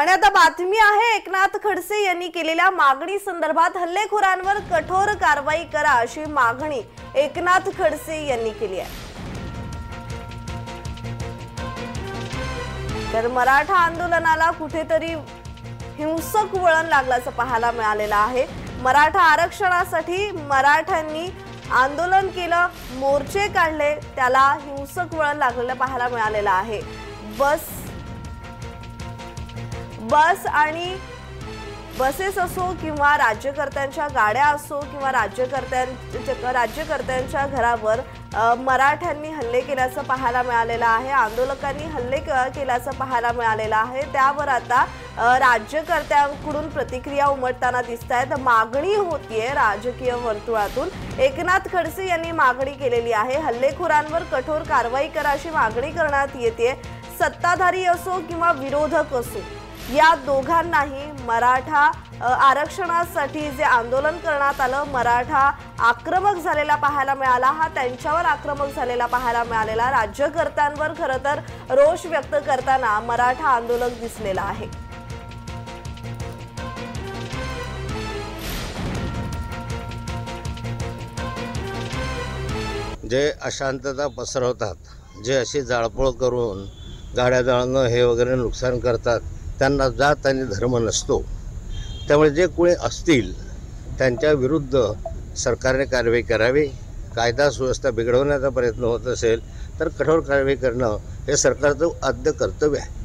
आणि आता बातमी आहे एकनाथ खडसे यांनी केलेल्या मागणी संदर्भात हल्लेखोरांवर कठोर कारवाई करा अशी मागणी एकनाथ खडसे यांनी केली आहे. तर मराठा आंदोलनाला कुठेतरी हिंसक वळण लागल्याचं पाहायला मिळालेलं आहे. मराठा आरक्षणासाठी मराठ्यांनी आंदोलन केलं मोर्चे काढले त्याला हिंसक वळण लागलेलं पाहायला मिळालेलं आहे. बस बस आणि बसेस असो किंवा राज्यकर्त्यांच्या गाड्या असो किंवा राज्यकर्त्यां राज्यकर्त्यांच्या घरावर मराठ्यांनी हल्ले केल्याचं पाहायला मिळालेलं आहे आंदोलकांनी हल्ले क- केल्याचं पाहायला मिळालेलं आहे. त्यावर आता राज्यकर्त्यांकडून प्रतिक्रिया उमटताना दिसत आहेत मागणी होतीये राजकीय वर्तुळातून. एकनाथ खडसे यांनी मागणी केलेली आहे. हल्लेखोरांवर कठोर कारवाई करा अशी मागणी करण्यात येते. सत्ताधारी असो किंवा विरोधक असो या दोघांनाही मराठा आरक्षणासाठी जे आंदोलन करण्यात आलं मराठा आक्रमक झालेला पाहायला मिळाला. हा त्यांच्यावर आक्रमक झालेला पाहायला मिळालेला. राज्यकर्त्यांवर खरं तर रोष व्यक्त करताना मराठा आंदोलक दिसलेला आहे. जे अशांतता पसरवतात जे अशी जाळपोळ करून गाड्या जाळणं हे वगैरे नुकसान करतात त्यांना जात आणि धर्म नसतो. त्यामुळे जे कोणी असतील त्यांच्या विरुद्ध सरकारने कारवाई करावी. कायदा सुव्यवस्था बिघडवण्याचा प्रयत्न होत असेल तर कठोर कारवाई करणं हे सरकारचं आद्य कर्तव्य आहे.